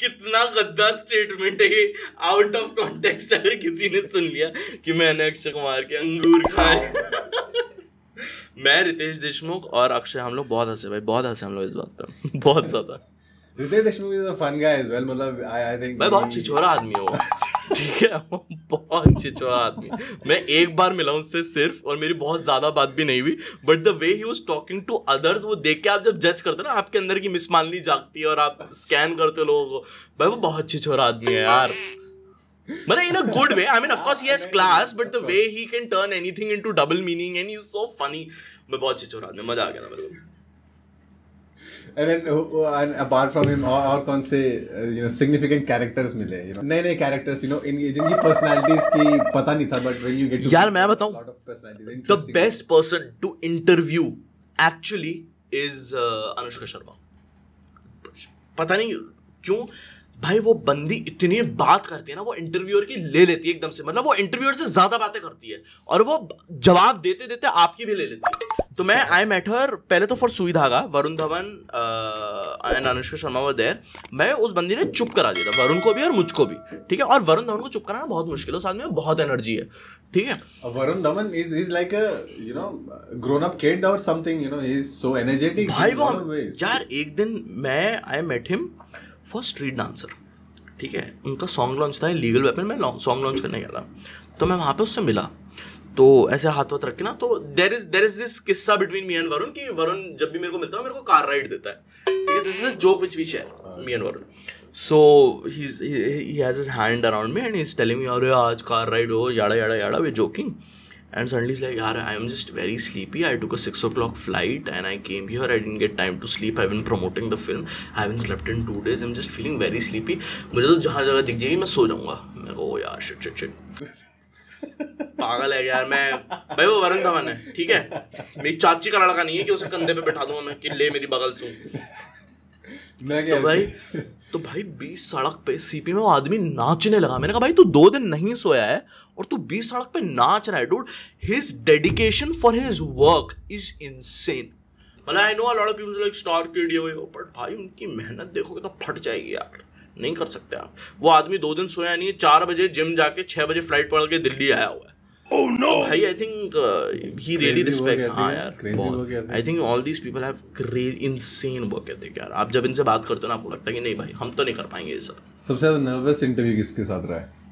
कितना गद्दा स्टेटमेंट है आउट ऑफ़ कॉन्टेक्स्ट अगर किसी ने सुन लिया कि मैंने अक्षय कुमार के अंगूर खाए। मैं रितेश देशमुख और अक्षय हम लोग बहुत हंसे भाई बहुत हंसे हम लोग इस बात पर बहुत ज़्यादा। Ritesh Deshmukh is a fun guy as well मतलब आई आई थिंक मैं बहुत छिछोरा आदमी हूँ। ठीक है, वो बहुत छिछोरा आदमी मैं एक बार मिला उससे सिर्फ़ और मेरी बहुत ज़्यादा बात भी नहीं हुई but the way he was talking to others वो देख के आप जब जज करते ना, आपके अंदर की मिसमानली जागती है और आप स्कैन करते हो लोगों को। भाई, वो बहुत छिछोरा आदमी है यार। मतलब in a good way I mean of high class but the way he can turn anything into double meaning and is so funny मैं बहुत छिछोरा आदमी मज़ा आ गया था मेरे को। And then uh, uh, and apart from him और और कौन से uh, you know significant characters मिले you know नए नए characters you know in जिनकी personalities की पता नहीं था but when you get to यार, मैं बताऊँ, personalities the interesting best person to interview actually is uh, Anushka Sharma पता नहीं क्यों भाई वो बंदी इतनी बात करती है ना वो इंटरव्यूअर की ले लेती है एकदम से। मतलब वो इंटरव्यूअर से ज़्यादा बातें करती है और वो जवाब देते देते आपकी भी ले लेती है। तो मैं आई मेट हर पहले तो for Sui Dhaga Varun Dhawan and Anushka Sharma were there मैं उस बंदी ने चुप करा दिया था वरुण को भी और मुझको भी ठीक है? और वरुण धवन को चुप कराना बहुत मुश्किल है उस आदमी में बहुत एनर्जी है ठीक है? Varun Dhawan is is like a you know grown up kid or something you know he's so energetic भाई वो यार एक दिन मैं I met him for street dancer, ठीक है? उनका सॉन्ग लॉन्च था लीगल वेपन मैं सॉन्ग लॉन्च करने गया था। तो मैं वहाँ पे उससे मिला। तो ऐसे हाथ वाथ रख के ना तो there is there is this किस्सा बिटवीन मी एंड वरुण कि वरुण जब भी मेरे को मिलता है मेरे को कार राइड देता है। ठीक है this is a joke which we share me and Varun. So he has hand around me and is telling me अरे, आज कार राइड हो, yada yada yada we joking And suddenly he's like, यार I am just very sleepy. I took a six o'clock flight and I came here. I didn't get time to sleep. I've been promoting the film. I haven't slept in two days. I'm just feeling very sleepy. मुझे तो जहाँ जगह दिख जाएगी मैं सो जाऊँगा मैं को "Oh, यार शिट शिट शिट पागल है यार मैं भाई वो वरुण धवन है ठीक है मेरी चाची का लड़का नहीं है कि उसे कंधे पे बैठा दूँगा मैं कि ले मेरी बगल से मैं तो भाई तो भाई बीस सड़क पे सीपी में वो आदमी नाचने लगा मैंने कहा भाई तू दो दिन नहीं सोया है और तू बीस सड़क पे नाच रहा है dude his dedication for his work is insane मतलब I know a lot of people like star kid ये वो बट भाई उनकी मेहनत देखोगे तो फट जाएगी यार। नहीं कर सकते आप। वो आदमी दो दिन सोया नहीं है चार बजे जिम जाके छह बजे फ़्लाइट पकड़ के दिल्ली आया हुआ है। Oh no! भाई I think he really Crazy work respects हाँ यार crazy work ethic. I think all these people have great insane work ethic यार। आप जब इनसे बात करते हो ना आपको लगता है कि नहीं भाई हम तो नहीं कर पाएँगे ये सब। सबसे ज़्यादा नर्वस इंटरव्यू किसके साथ रहा है?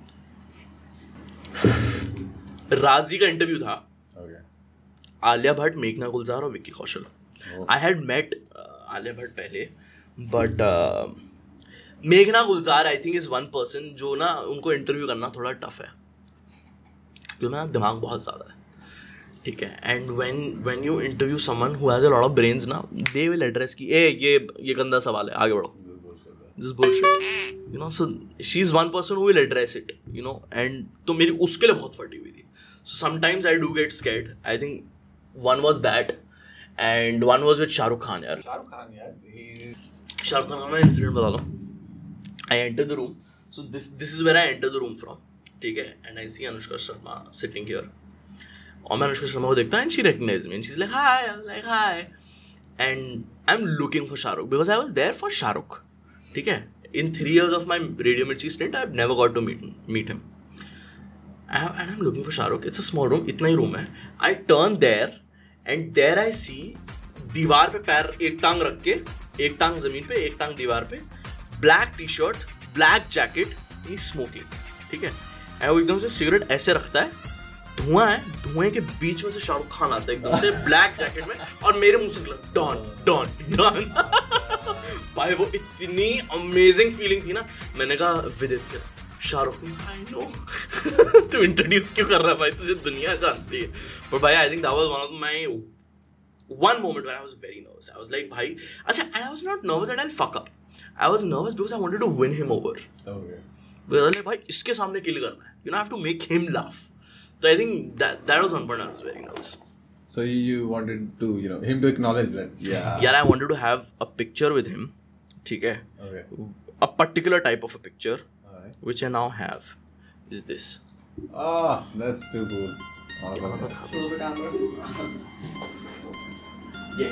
राज़ी का इंटरव्यू था। ओके आलिया भट्ट मेघना गुलजार और Vicky Kaushal. I had met Alia Bhatt पहले बट मेघना Gulzar I think is one person जो ना उनको इंटरव्यू करना थोड़ा टफ है। क्योंकि ना दिमाग बहुत ज़्यादा है। ठीक है? And when when you interview someone who has a lot of brains ना दे विल एड्रेस की ए ये ये गंदा सवाल है आगे बढ़ो। This bullshit you know so she is one person who will address it you know and तो मेरी उसके लिए बहुत फटी हुई थी। So sometimes I do get scared. I think one was that and one was with Shahrukh Khan यार। शाहरुख खान यार शाहरुख खान का मैं इंसिडेंट बता दूँ I enter the room so this this is where I enter the room from ठीक है? And I see Anushka Sharma sitting here और मैं अनुष्का शर्मा को देखता and she recognize me and she is like hi like hi and I am looking for Shahrukh because I was there for Shahrukh ठीक है? In three years of my radio Mirchi stint I never got to meet meet him and I am looking for Shahrukh it's a small room इतना ही room है. I turn there and there I see दीवार पे पैर एक टांग रख के, एक टांग ज़मीन पे, एक टांग दीवार पे black T shirt black jacket he smoking ठीक है? एंड वो एकदम से सिगरेट ऐसे रखता है, धुआँ है, धुएँ के बीच में से शाहरुख खान आता है एकदम से ब्लैक जैकेट में, और मेरे मुँह से डॉन डॉन डॉन भाई वो इतनी अमेजिंग फीलिंग थी ना मैंने कहा विदित शाहरुख आई नो तू इंट्रोड्यूस क्यों कर रहा है भाई तुझे दुनिया जानती है पर भाई I think that was one of my one moment where I was very nervous. I was like, bhai, acha, and I was not nervous that I'll fuck up. I was nervous because I wanted to win him over. okay Because I was like, भाई इसके सामने kill करना है. You know, I have to make him laugh. So I think that that was one point I was very nervous. so you wanted to you know him to acknowledge that yeah Yeah, I wanted to have a picture with him. ठीक है? A particular type of a picture which I now have is this ah that's too cool awesome show the camera ये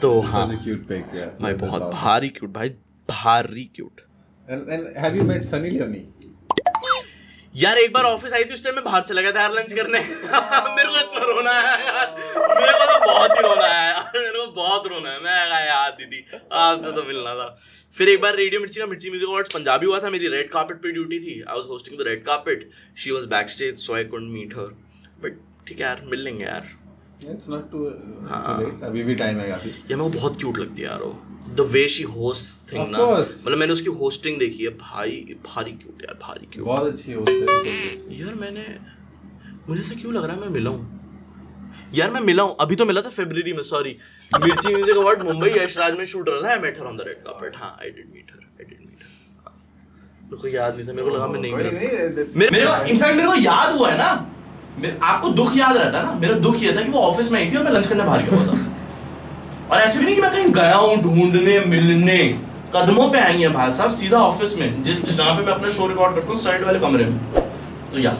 तो हाँ। सच cute pick यार भाई बहुत भारी cute भाई भारी cute and have you met Sunny Leone यार, एक बार ऑफ़िस आई थी, उस टाइम मैं बाहर चला गया था यार लंच करने। मेरे को इतना रोना आया यार। मेरे को तो बहुत ही रोना आया यार। मेरे को बहुत रोना है। मैं कहा, यार, दीदी, आपसे तो मिलना था। फिर एक बार रेडियो मिर्ची का मिर्ची म्यूज़िक अवार्ड्स पंजाबी हुआ था, मेरी रेड कार्पेट पे ड्यूटी थी। I was hosting the red carpet she was back stage so I couldn't meet her but ठीक है यार, मिल लेंगे यार। Uh, हाँ. too late. अभी भी टाइम है काफ़ी। यार मेरे को बहुत क्यूट लगती है यार वो। The way she host thing ना। मतलब मैंने उसकी होस्टिंग देखी है। भाई भारी क्यूट यार भारी क्यूट बहुत अच्छी होस्ट है. यार मैंने मुझे ऐसा क्यों लग रहा है मैं मिला हूँ? यार मैं मिला हूँ। अभी तो मिला था फेब्रवरी में सॉरी मिर्ची म्यूज़िक अवार्ड मुंबई यशराज में शूट रहा था। I met her on the red carpet हाँ I did meet her I did meet her मेरे को याद नहीं था मेरे को लगा मैं नहीं मिला। मेरे को इनफैक्ट मेरे को याद हुआ है ना। आपको दुख याद रहता ना? मेरा दुख ये था कि वो ऑफ़िस में आई थी और मैं लंच करने बाहर गया था। और ऐसे भी नहीं कि मैं कहीं गया हूँ ढूँढने मिलने। कदमों पे आई है भाई साहब सीधा ऑफ़िस में जिस जहाँ पे मैं अपना शो रिकॉर्ड करता हूँ साइड वाले कमरे में। तो या।